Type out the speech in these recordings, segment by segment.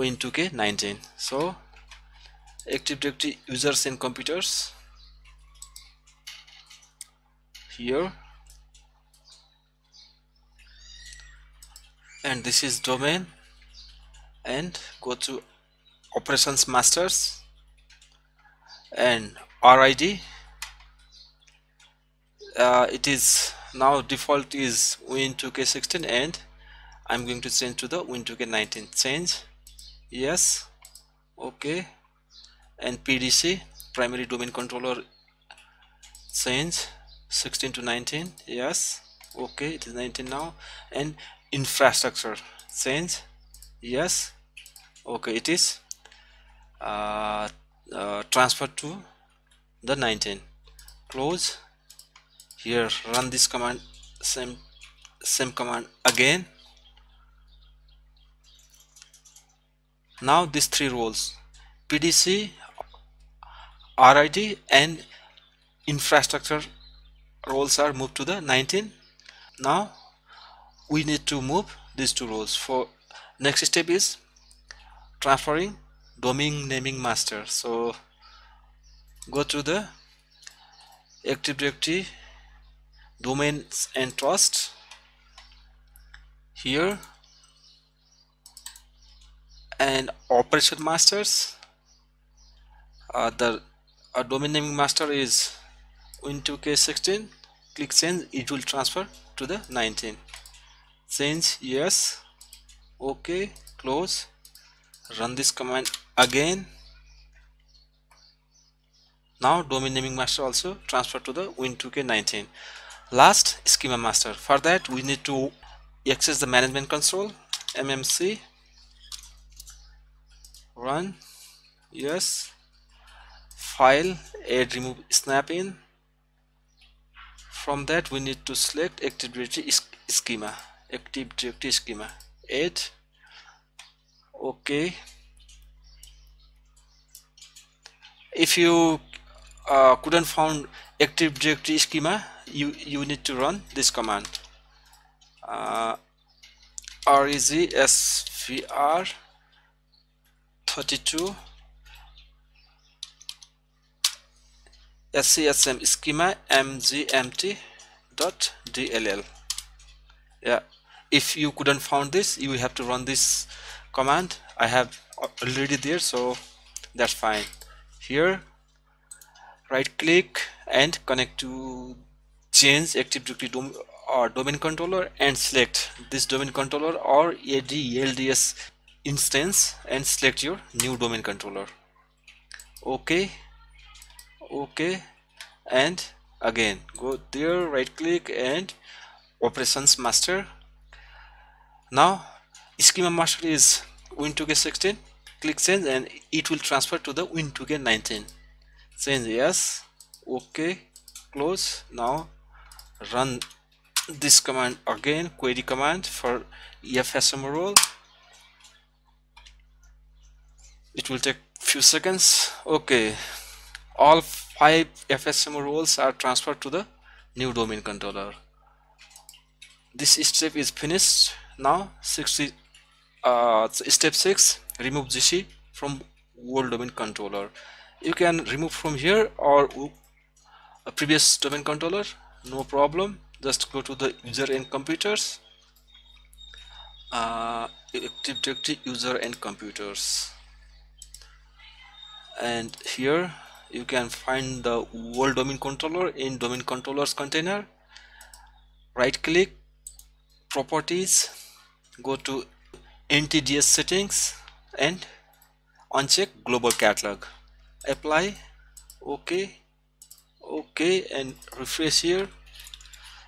win2k 19 so active directory users and computers. Here. And this is domain. And go to operations masters. And RID uh, it is now default is win2k16 and I'm going to change to the win2k19 change yes. Okay and PDC primary domain controller change 16 to 19 yes. Okay it is 19 now. And infrastructure change. Yes. Okay it is uh, uh, transferred to the 19 close. Here run this command same same command again now these three roles PDC RID and infrastructure roles are moved to the 19 now we need to move these two roles. For next step is transferring domain naming master. So go to the active directory domains and trust. Here and operation masters. Uh, the uh, domain naming master is win2k16 click change it will transfer to the 19 change yes. Okay close. Run this command again. Now domain naming master also transfer to the win2k19 last schema master. For that we need to access the management console mmc run. Yes. File. Add remove snap in. From that we need to select active directory schema. Active directory schema. Add. Okay if you uh, couldn't found active directory schema you you need to run this command. Uh, svr 32 scsm schema mgmt dot dll yeah if you couldn't found this you have to run this command. I have already there so that's fine. Here right click and connect to change active directory dom or domain controller and select this domain controller or ADLDS instance and select your new domain controller. Okay. Okay. And again go there right click and operations master. Now schema master is win2k16 click change and it will transfer to the win2k19 change yes. Okay. Close. Now run this command again. Query command for EFSM role it will take a few seconds. Okay. All five FSM roles are transferred to the new domain controller. This step is finished. Now 60 uh, step 6 remove GC from world domain controller. You can remove from here or a previous domain controller. No problem. Just go to the user and computers. Uh, active directory user and computers and here you can find the world domain controller in domain controllers container. Right click properties go to NTDS settings and uncheck global catalog. Apply okay okay and refresh here.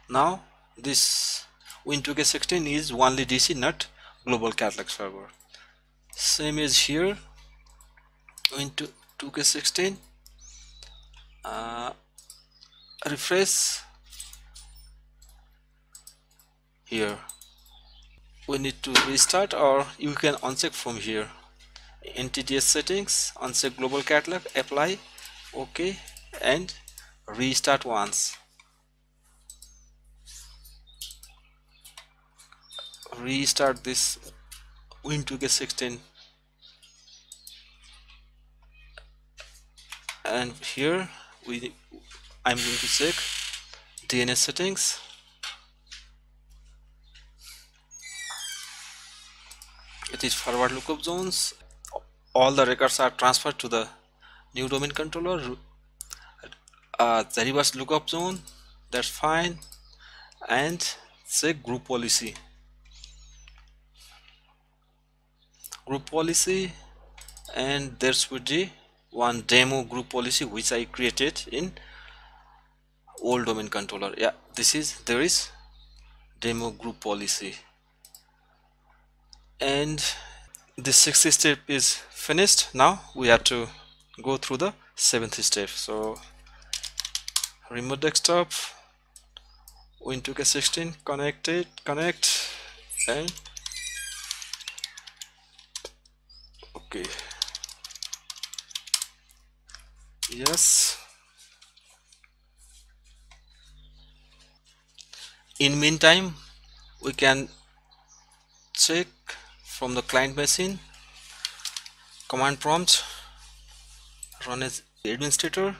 Now this win2k16 is only DC not global catalog server. Same as here win2k16 uh, refresh here. We need to restart or you can uncheck from here. NTDS settings uncheck global catalog apply ok and restart once. Restart this win2k16 and here we I'm going to check DNS settings. It is forward lookup zones. All the records are transferred to the new domain controller. Uh, the reverse lookup zone that's fine. And check group policy. Group policy and there should be one demo group policy which I created in old domain controller. Yeah this is there is demo group policy. And the sixth step is finished. Now we have to go through the seventh step. So remote desktop win2k16 connected connect and okay yes. In meantime we can check from the client machine. Command prompt. Run as administrator.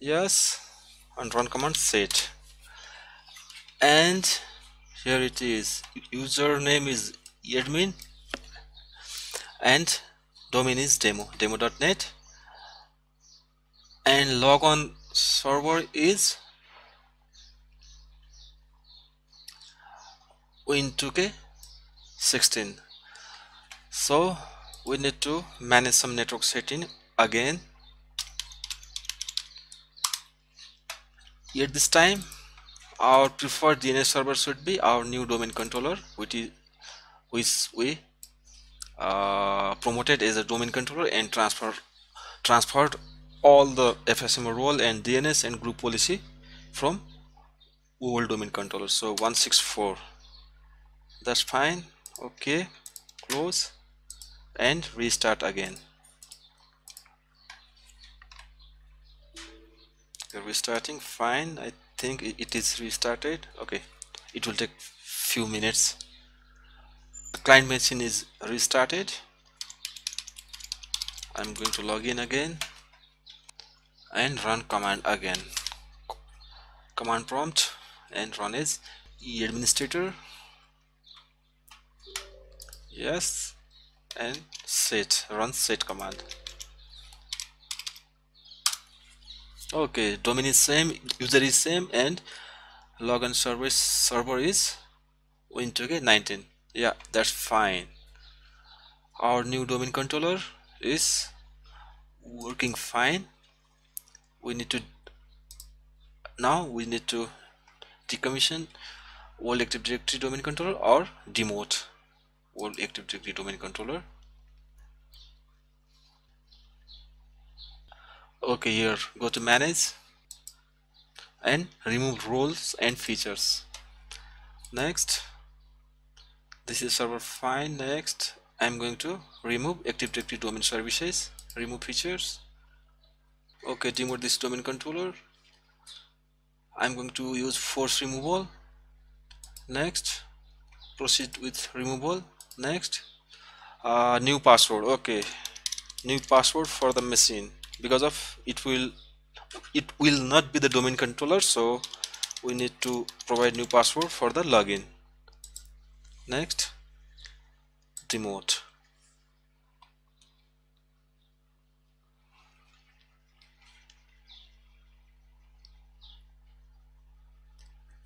Yes. And run command set. And here it is. Username is admin. And domain is demo demo.net and logon server is win2k 16 so we need to manage some network setting again. At this time our preferred DNS server should be our new domain controller which is which we uh, promoted as a domain controller and transfer transferred all the FSMO role and DNS and group policy from old domain controller. So 164 that's fine. Okay. Close. And restart again. Restarting fine. I think it is restarted. Okay. It will take few minutes. The client machine is restarted. I'm going to log in again and run command again. Command prompt and run e administrator. Yes and set run set command. Okay domain is same user is same and login service server is win2k 19 yeah that's fine. Our new domain controller is working fine we need to now we need to decommission old active directory domain controller or demote old active directory domain controller. Okay here go to manage and remove roles and features. Next this is server fine. Next I'm going to remove active directory domain services remove features okay demote this domain controller. I'm going to use force removal. Next. Proceed with removal. Next. Uh, new password. Okay. New password for the machine. Because of it will it will not be the domain controller so we need to provide new password for the login. Next. Demote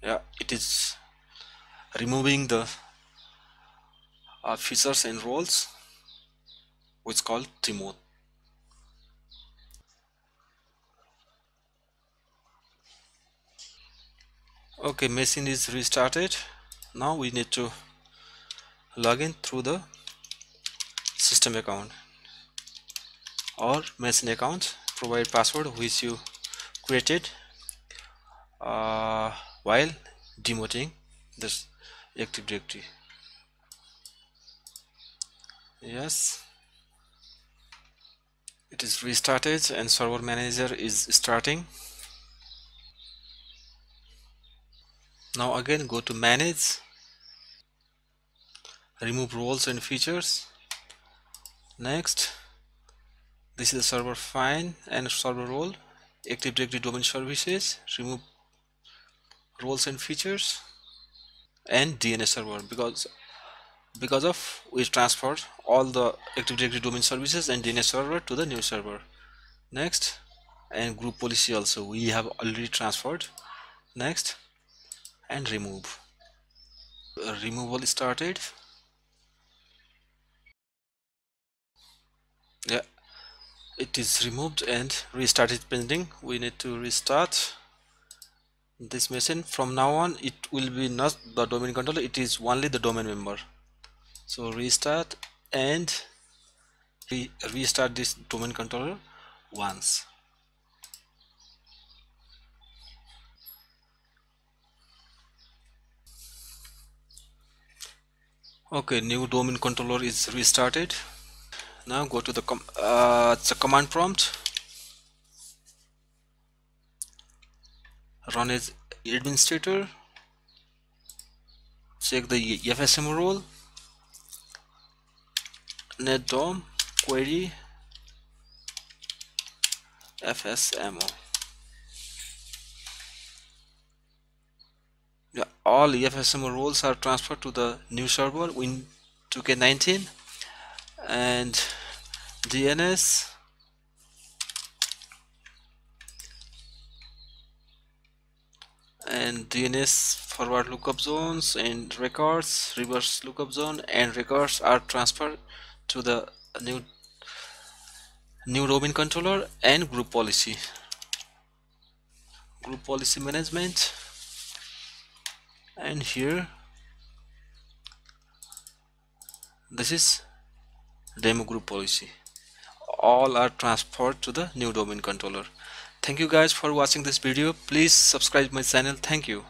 yeah it is removing the uh, features and roles which called demote okay machine is restarted. Now we need to log in through the system account or machine account. Provide password which you created uh, while demoting this active directory. Yes. It is restarted and server manager is starting. Now again go to manage. Remove roles and features. Next. This is the server fine and server role. Active directory domain services. Remove roles and features and DNS server because because of we transferred all the active directory domain services and DNS server to the new server. Next and group policy also. We have already transferred. Next and remove. Removal started. Yeah it is removed and restarted pending. We need to restart this machine. From now on it will be not the domain controller it is only the domain member. So restart and re restart this domain controller once. Okay new domain controller is restarted. Now go to the com uh, a command prompt run as administrator. Check the FSM role netdom query. Fsmo yeah, all fsmo roles are transferred to the new server win 2k19 and DNS and DNS forward lookup zones and records reverse lookup zone and records are transferred to the new new domain controller and group policy. Group policy management. And here this is demo group policy. All are transferred to the new domain controller thank you guys for watching this video. Please subscribe my channel. Thank you